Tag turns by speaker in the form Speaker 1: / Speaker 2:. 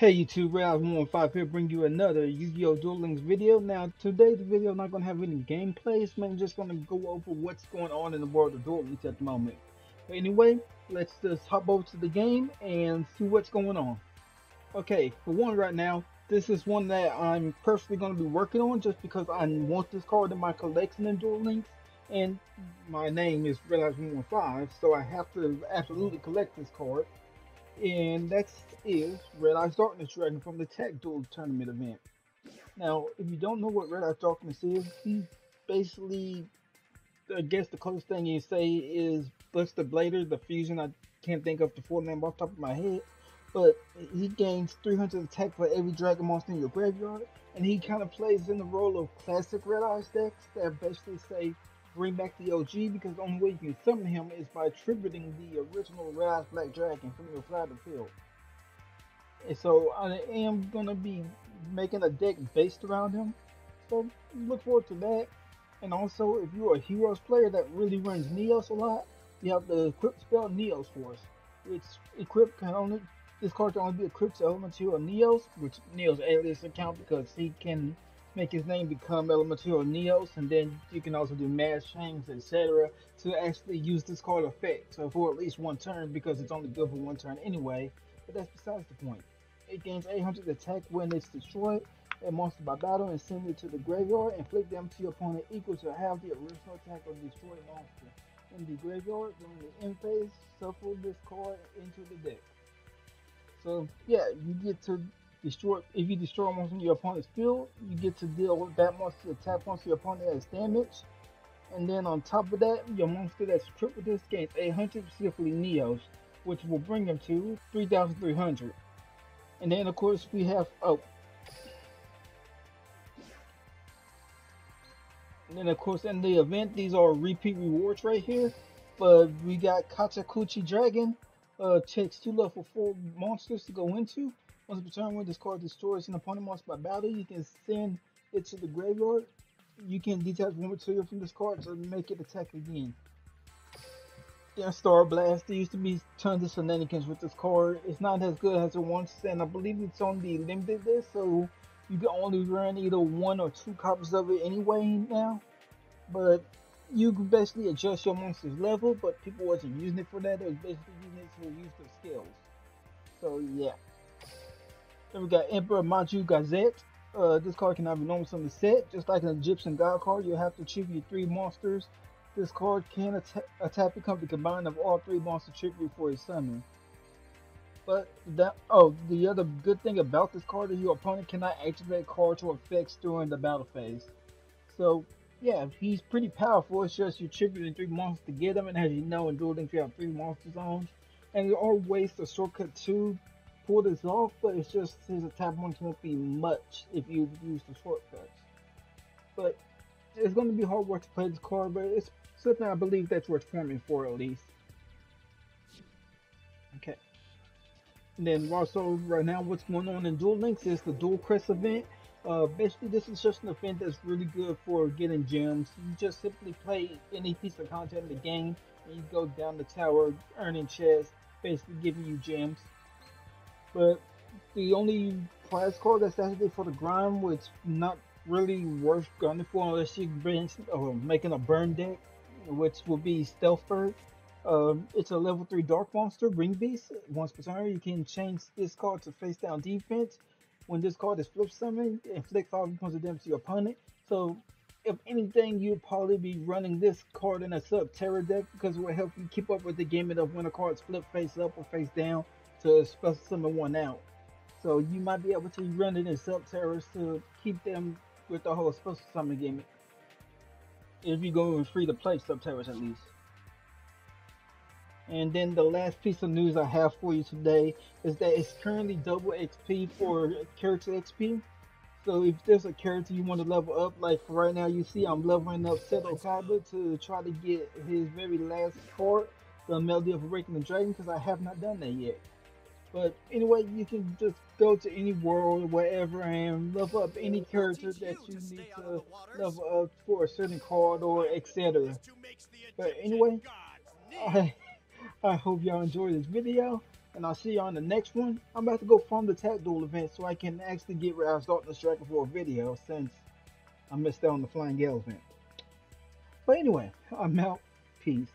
Speaker 1: Hey YouTube, Red115 here bring you another Yu-Gi-Oh! Duel Links video. Now today the video is not going to have any gameplay, so I'm just going to go over what's going on in the world of Duel Links at the moment. But anyway, let's just hop over to the game and see what's going on. Okay, for one right now, this is one that I'm personally going to be working on just because I want this card in my collection in Duel Links. And my name is Red115, so I have to absolutely collect this card and that is Red Eyes Darkness Dragon from the Tag Duel Tournament event. Now, if you don't know what Red Eyes Darkness is, he basically, I guess the closest thing you say is Buster Blader, the fusion. I can't think of the full name off the top of my head, but he gains 300 attack for every Dragon monster in your graveyard, and he kind of plays in the role of classic Red Eyes decks that basically say bring back the OG because the only way you can summon him is by tributing the original Rise Black Dragon from your flat field. And so I am gonna be making a deck based around him. So look forward to that. And also if you're a Heroes player that really runs Neos a lot, you have the equip spell Neos Force. Which equip can only this card can only be equipped to Elemental Neos, which Neos Alius account because he can make his name become Elemental Neos, and then you can also do Mask Change, etc. to actually use this card effect. So for at least one turn, because it's only good for one turn anyway. But that's besides the point. It gains 800 attack when it's destroyed a monster by battle and send it to the graveyard. Inflict damage to your opponent equal to half the original attack of destroyed monster. In the graveyard, during the end phase, shuffle this card into the deck. So yeah, you get to destroy if you destroy monster in your opponent's field, you get to deal with that monster attack once your opponent has damage. And then on top of that, your monster that's equipped with this gains 800 specifically Neos, which will bring them to 3,300. And then of course we have oh. And then of course in the event, these are repeat rewards right here. But we got Kachi Kochi Dragon, uh, takes two level four monsters to go into. Once per turn, when this card destroys an opponent monster by battle, you can send it to the graveyard. You can detach one material from this card to make it attack again. Then Star Blast. There used to be tons of shenanigans with this card. It's not as good as it once, and I believe it's on the limited list, so you can only run either one or two copies of it anyway now. But you can basically adjust your monster's level, but people wasn't using it for that. They was basically using it to use their skills. So yeah. Then we got Emperor Maju Garzett. Uh, this card cannot be normal from the set. Just like an Egyptian God card, you'll have to tribute three monsters. This card can atta attack become the combine of all three monster tribute for a summon. But that oh, the other good thing about this card is your opponent cannot activate cards or effects during the battle phase. So yeah, he's pretty powerful. It's just you're tributing three monsters to get him, and as you know in Duel Links you have three monster zones. And there are ways to shortcut to pull this off, but it's just his attack points won't be much if you use the shortcuts. But it's going to be hard work to play this card, but it's something I believe that's worth farming for at least. Okay. And then also right now what's going on in Duel Links is the Dual Crest event. Uh, basically this is just an event that's really good for getting gems. You just simply play any piece of content in the game and you go down the tower earning chests, basically giving you gems. But the only prize card that's actually for the grind, which not really worth gunning for unless you bring uh, making a burn deck, which will be Stealthbird. Um, it's a level 3 Dark Monster, Winged Beast. Once per turn, you can change this card to face down defense. When this card is flip summoned, inflict 5 points of damage to your opponent. So, if anything, you'll probably be running this card in a Subterror deck because it will help you keep up with the game of when a card's flip face up or face down to special summon one out. So you might be able to run it in Subterrors to keep them with the whole special summon gimmick. If you go free to play Subterrors at least. And then the last piece of news I have for you today is that it's currently double XP for character XP. So if there's a character you want to level up, like for right now you see I'm leveling up Seto Kaiba to try to get his very last card, the Melody of Awakening Dragon, because I have not done that yet. But anyway, you can just go to any world or whatever and level up any character that you need to level up for a certain card or etc. But anyway, I, I hope y'all enjoyed this video. and I'll see you on the next one. I'm about to go farm the Tag Duel event so I can actually get Rise Darkness Striker for a video since I missed out on the Flying Gale event. But anyway, I'm out. Peace.